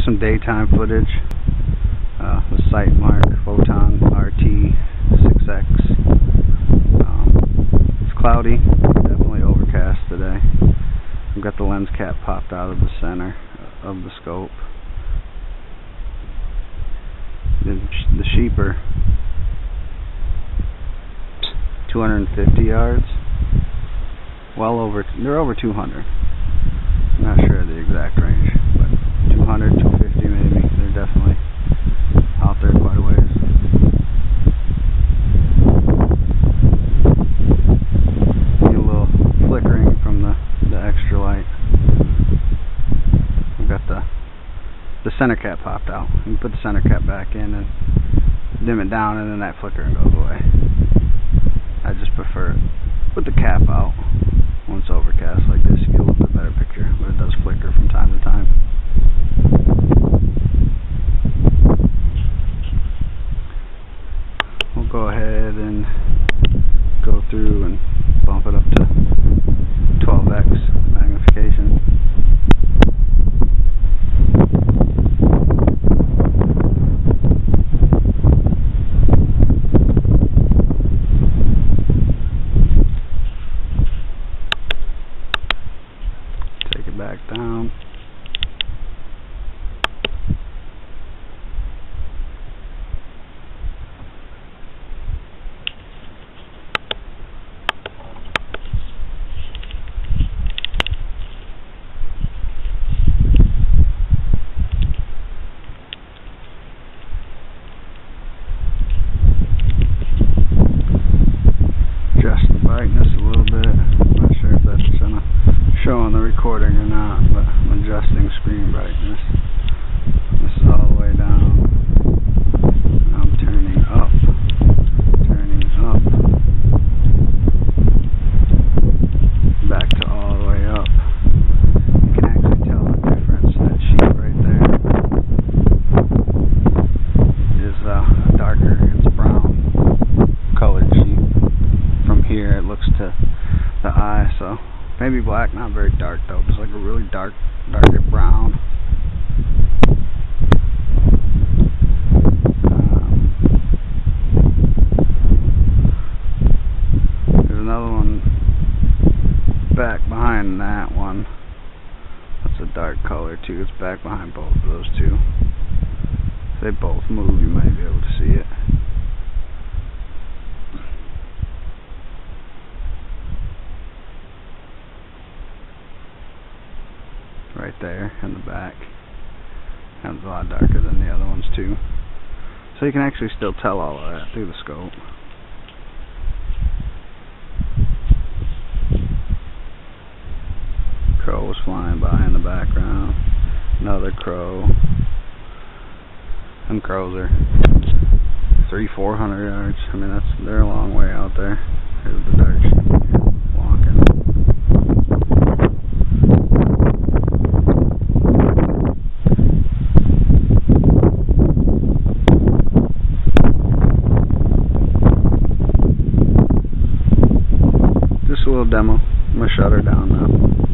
here's some daytime footage. Uh, the Sightmark Photon RT6X. Um, it's cloudy, definitely overcast today. I've got the lens cap popped out of the center of the scope. The, the sheeper, 250 yards. Well over, they're over 200. I'm not sure of the exact range, 200, 250 maybe. They're definitely out there quite a ways. Get a little flickering from the, the extra light. We've got the the center cap popped out. You put the center cap back in and dim it down and then that flickering goes away. I just prefer put the cap out when it's overcast like this. You get a little bit better picture, but it does flicker from time to time. We'll go ahead and go through and bump it up to 12x magnification. Take it back down. adjust the brightness a little bit. I'm not sure if that's gonna show on the recording or not, but I'm adjusting screen brightness. This is all the way down. I'm turning up. Turning up. Back to all the way up. You can actually tell the difference. That sheet right there is uh, darker. It's brown colored sheet from here it looks to the eye so maybe black not very dark though. Just like a really dark darker brown. Um, there's another one back behind that one. That's a dark color too. It's back behind both of those two. If they both move you might be able to see it right there in the back. That's a lot darker than the other ones too. So you can actually still tell all of that through the scope. Crow was flying by in the background. Another crow. Them crows are three, four hundred yards. I mean that's they're a long way out there. Here's the dark sheep walking. Just a little demo. I'm gonna shut her down now.